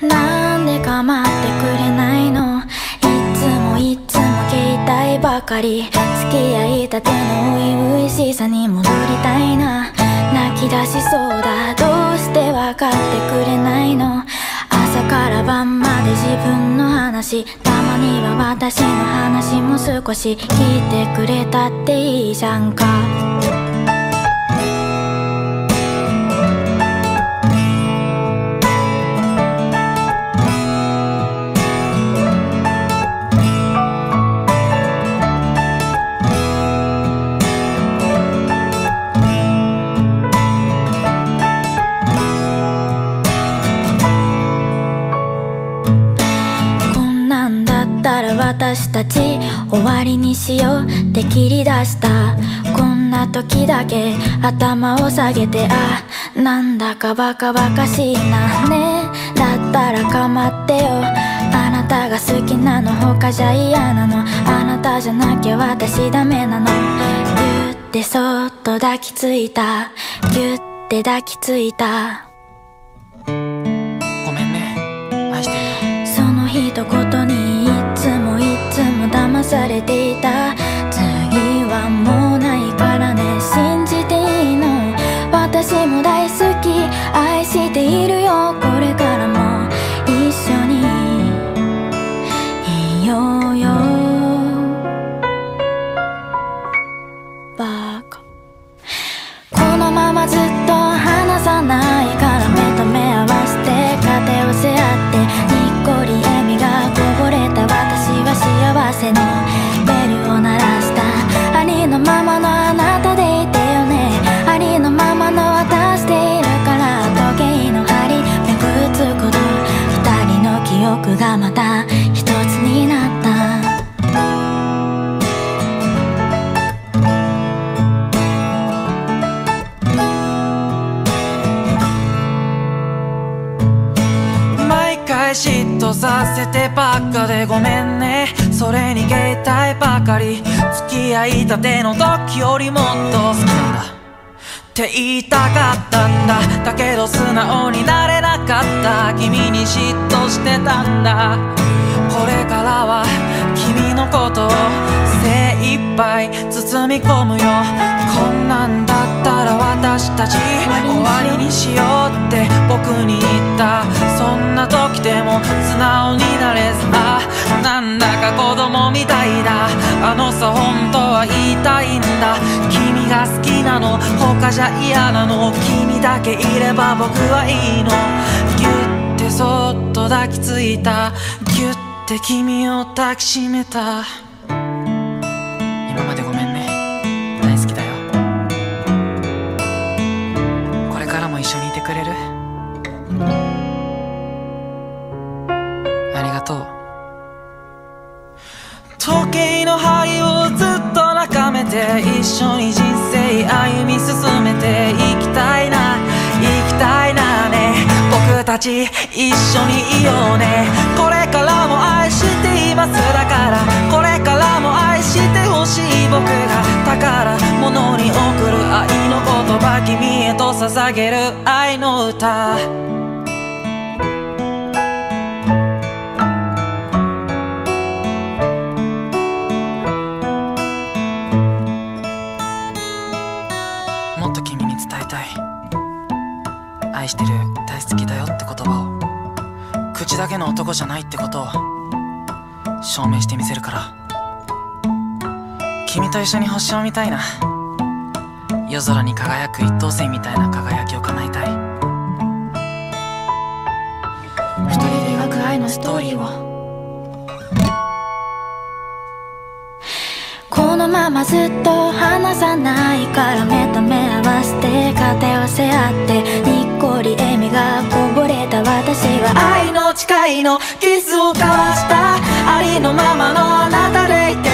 なんで構ってくれないの？いつもいつも携帯ばかり。付き合いたての初々しさに戻りたいな。泣き出しそうだ。どうして分かってくれないの？朝から晩まで自分の話。たまには私の話も少し聞いてくれたっていいじゃんか。ったら私たち終わりにしようって切り出した。こんな時だけ頭を下げてあなんだかバカバカしいなねだったら構ってよあなたが好きなの他じゃ嫌なのあなたじゃなきゃ私ダメなのギュってそっと抱きついたギュって抱きついたごめんね。愛してるよ。その一言にされていた。次はもうないからね。信じていいの。私も大好き。愛している。また一つになった。毎回嫉妬させてばっかでごめんね。それに携帯ばかり。付き合いたての時よりもっと好きだって言いたかったんだ。だけど素直になれなかった。君に嫉妬してたんだ。これからは君のことを精一杯包み込むよ。こんなんだったら私たち終わりにしようって。僕に言った。そんな時でも素直になれずあなんだか子供みたいだ。あのさ本当は言いたいんだ。が好きなの？他じゃ嫌なの？君だけいれば僕はいいの？ギュッてそっと抱きついた。ギュッて君を抱きしめた。今までごめんね。大好きだよ。これからも一緒にいてくれる？ありがとう。時計の針をずっと眺めて一緒に人生歩み進めていきたいな。行きたいなね。僕たち一緒にいようね。これからも愛しています。だからこれからも愛してほしい僕が。宝物に贈る愛の言葉君へと捧げる愛の歌。だけの男じゃないってことを証明してみせるから。君と一緒に星を見たいな。夜空に輝く一等星みたいな輝きを叶えたい。二人で描く愛のストーリーをこのままずっと離さないから目と目合わせて肩寄せ合ってにっこり笑みがこぼれた私は愛の誓いのキスを交わした。ありのままのあなたでいて